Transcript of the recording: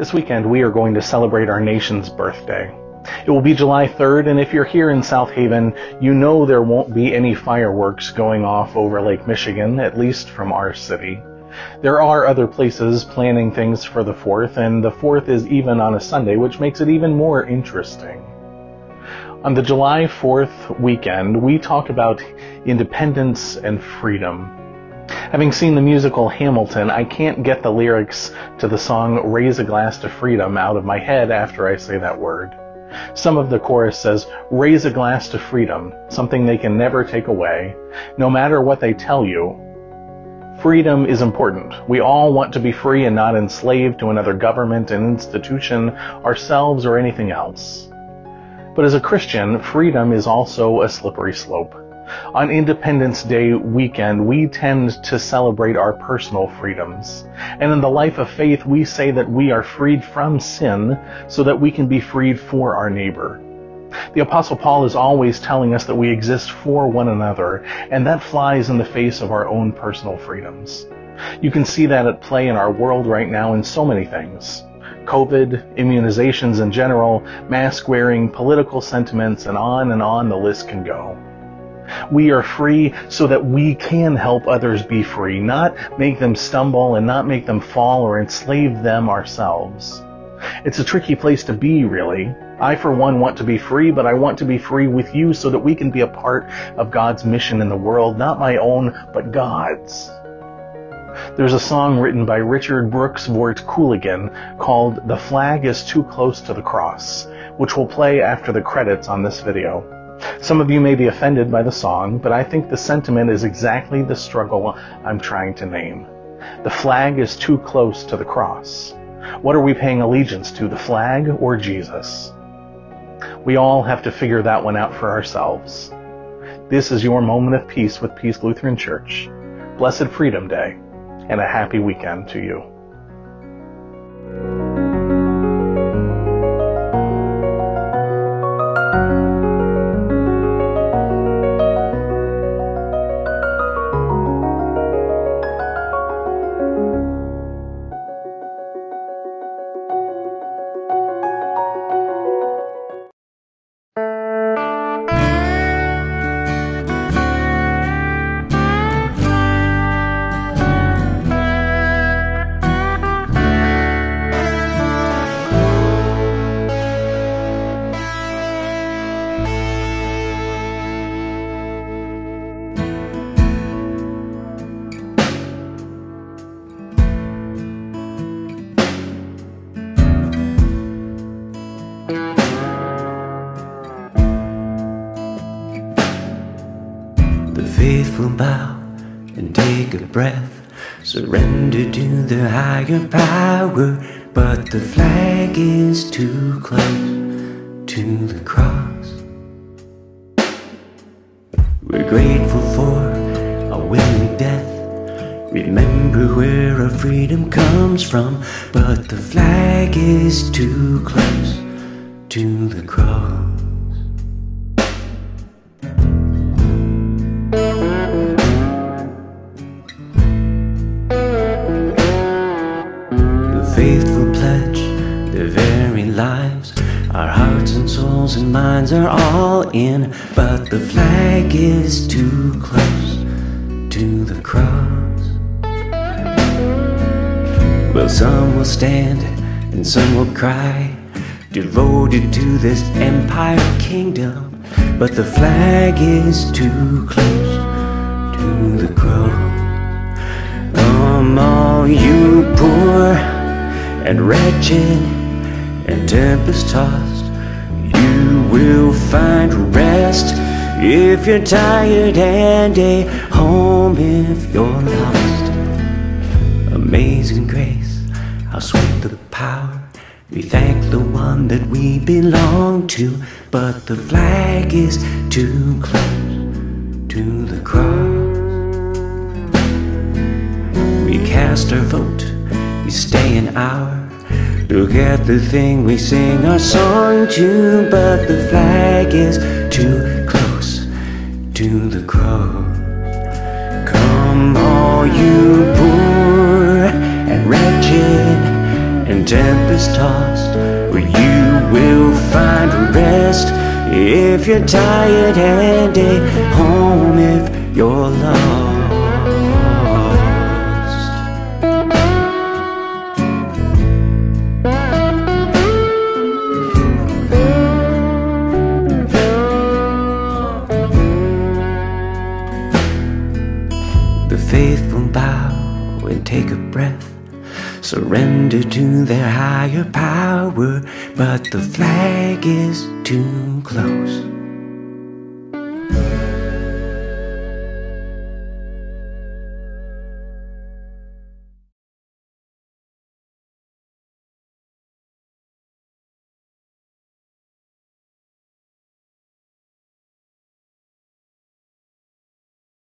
This weekend, we are going to celebrate our nation's birthday. It will be July 3rd, and if you're here in South Haven, you know there won't be any fireworks going off over Lake Michigan, at least from our city. There are other places planning things for the 4th, and the 4th is even on a Sunday, which makes it even more interesting. On the July 4th weekend, we talk about independence and freedom. Having seen the musical Hamilton, I can't get the lyrics to the song Raise a Glass to Freedom out of my head after I say that word. Some of the chorus says, Raise a glass to freedom, something they can never take away, no matter what they tell you. Freedom is important. We all want to be free and not enslaved to another government and institution, ourselves, or anything else. But as a Christian, freedom is also a slippery slope. On Independence Day weekend, we tend to celebrate our personal freedoms. And in the life of faith, we say that we are freed from sin so that we can be freed for our neighbor. The Apostle Paul is always telling us that we exist for one another, and that flies in the face of our own personal freedoms. You can see that at play in our world right now in so many things. COVID, immunizations in general, mask wearing, political sentiments, and on and on the list can go. We are free so that we can help others be free, not make them stumble and not make them fall or enslave them ourselves. It's a tricky place to be, really. I, for one, want to be free, but I want to be free with you so that we can be a part of God's mission in the world, not my own, but God's. There's a song written by Richard Bruxvoort Colligan called The Flag is Too Close to the Cross, which will play after the credits on this video. Some of you may be offended by the song, but I think the sentiment is exactly the struggle I'm trying to name. The flag is too close to the cross. What are we paying allegiance to, the flag or Jesus? We all have to figure that one out for ourselves. This is your moment of peace with Peace Lutheran Church. Blessed Freedom Day, and a happy weekend to you. Faithful bow and take a breath. Surrender to the higher power, but the flag is too close to the cross. We're grateful for a willing death. Remember where our freedom comes from, but the flag is too close to the cross. Very lives. Our hearts and souls and minds are all in, but the flag is too close to the cross. Well, some will stand and some will cry, devoted to this empire kingdom, but the flag is too close to the cross. Come, all you poor and wretched and tempest tossed, you will find rest if you're tired and a home if you're lost. Amazing grace, how sweet the power. We thank the one that we belong to, but the flag is too close to the cross. We cast our vote we stay an hour. Look at the thing we sing our song to, but the flag is too close to the cross. Come, all you poor and wretched and tempest tossed, where you will find rest if you're tired and a home if you're lost. Faithful bow and take a breath. Surrender to their higher power, but the flag is too close.